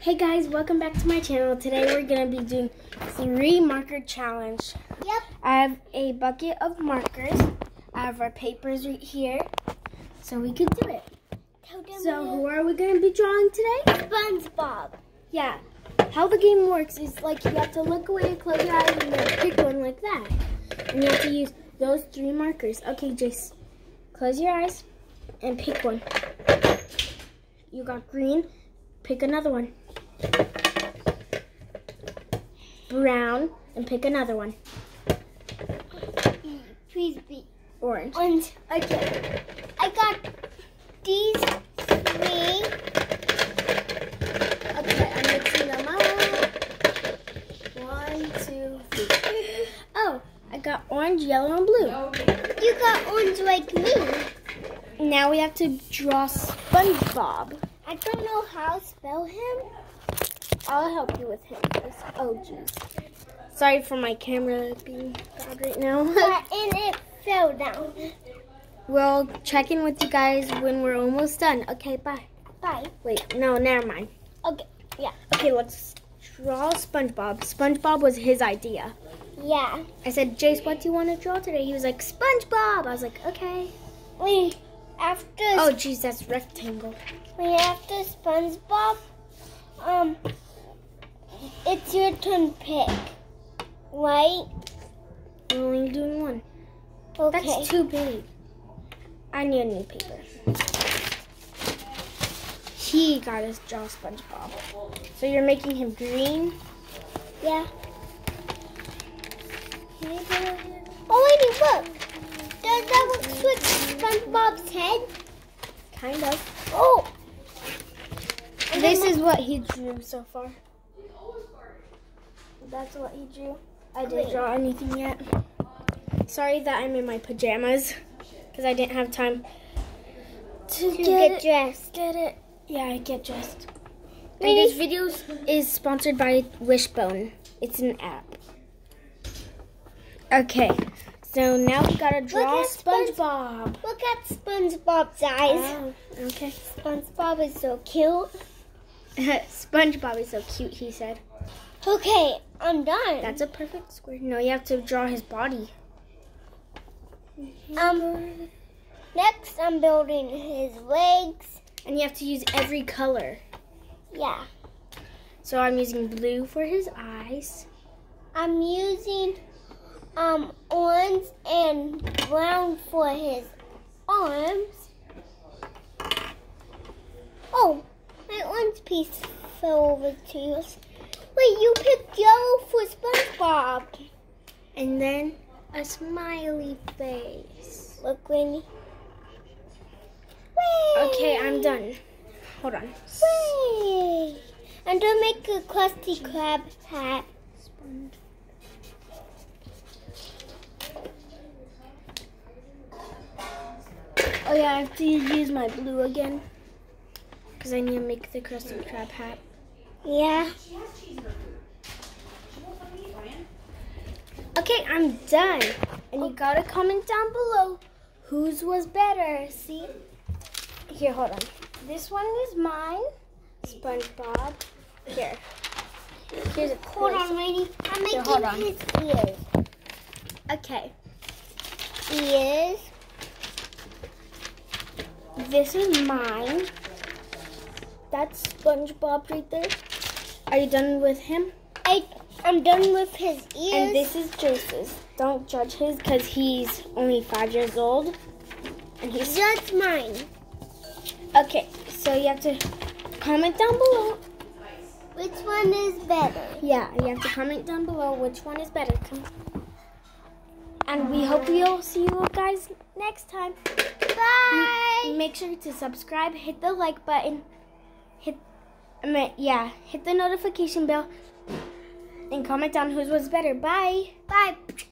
Hey guys, welcome back to my channel. Today we're going to be doing three marker challenge. Yep. I have a bucket of markers. I have our papers right here. So we could do it. So who are we going to be drawing today? SpongeBob. Yeah. How the game works is like you have to look away, close your eyes, and then pick one like that. And you have to use those three markers. Okay, Jace. Close your eyes and pick one. You got green. Pick another one. Brown. And pick another one. Please be Orange. orange. Okay. I got these three. Okay, I'm mixing them up. One, two, three. Oh, I got orange, yellow, and blue. You got orange like me. Now we have to draw SpongeBob. I don't know how to spell him. I'll help you with him. Oh, jeez. Sorry for my camera being bad right now. But, and it fell down. we'll check in with you guys when we're almost done. Okay, bye. Bye. Wait, no, never mind. Okay. Yeah. Okay, let's draw SpongeBob. SpongeBob was his idea. Yeah. I said, Jace, what do you want to draw today? He was like, SpongeBob. I was like, okay. Wait. After Oh, jeez, that's rectangle. wait after SpongeBob, um, it's your turn to pick. Right? We're only doing one. Okay. That's too big. I need a new paper. He got his jaw SpongeBob. So you're making him green. Yeah. Oh, wait, look. SpongeBob's head? Kind of. Oh. And This is what he drew so far. That's what he drew. I didn't draw anything yet. Sorry that I'm in my pajamas because I didn't have time to, To get, get dressed. Get it? Yeah, I get dressed. And this video is sponsored by Wishbone. It's an app. Okay, so now we gotta draw at Sponge- SpongeBob. Look at SpongeBob's eyes. Oh, okay. SpongeBob is so cute. SpongeBob is so cute, he said. Okay, I'm done. That's a perfect square. No, you have to draw his body. um. Next, I'm building his legs. And you have to use every color. Yeah. So I'm using blue for his eyes. I'm using um orange and brown for his arms. Oh, my orange piece fell over to you. Wait, you picked yellow for SpongeBob. And then a smiley face. Look, Winnie. Okay, I'm done. Hold on. Wait. I'm gonna make a Krusty Krab hat. Oh Oh, yeah, I have to use my blue again. Because I need to make the Krusty Krab hat. Yeah. Okay, I'm done. And you gotta comment down below whose was better. See? Here, hold on. This one is mine. SpongeBob. Here. Here's a Hold on, lady. I'm Here, making hold on. his ears. Okay. Ears. This is mine. That's SpongeBob right there. Are you done with him? I I'm done with his ears. And this is Jace's. Don't judge his because he's only five years old. And he's That's mine. okay. So you have to comment down below. Which one is better? Yeah, you have to comment down below which one is better. Come. And we hope we'll see you guys next time. Bye. Make sure to subscribe, hit the like button, hit, I mean, yeah, hit the notification bell, and comment down whose was better. Bye. Bye.